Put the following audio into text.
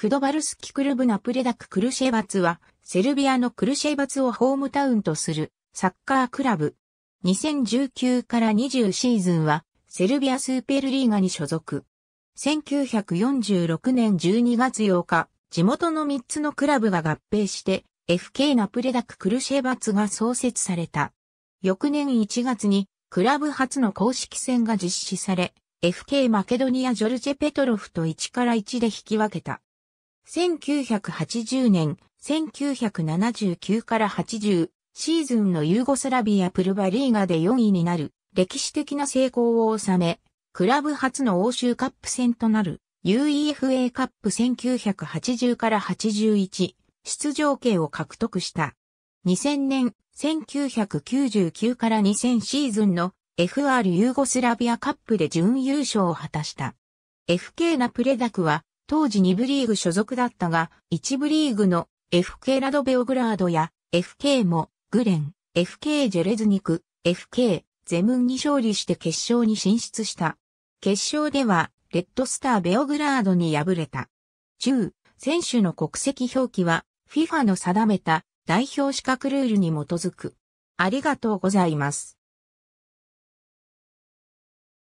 フドバルスキクルブナプレダククルシェバツは、セルビアのクルシェバツをホームタウンとするサッカークラブ。2019から20シーズンは、セルビアスーペルリーガに所属。1946年12月8日、地元の3つのクラブが合併して、FK ナプレダククルシェバツが創設された。翌年1月に、クラブ初の公式戦が実施され、FK マケドニアジョルジェ・ペトロフと1から1で引き分けた。1980年、1979から80シーズンのユーゴスラビアプルバリーガで4位になる歴史的な成功を収め、クラブ初の欧州カップ戦となる UEFA カップ1980から81出場権を獲得した。2000年、1999から2000シーズンの FR ユーゴスラビアカップで準優勝を果たした。FK ナプレダクは当時2部リーグ所属だったが、1部リーグの FK ラドベオグラードや FK もグレン、FK ジェレズニク、FK ゼムンに勝利して決勝に進出した。決勝ではレッドスターベオグラードに敗れた。中、選手の国籍表記は FIFA の定めた代表資格ルールに基づく。ありがとうございます。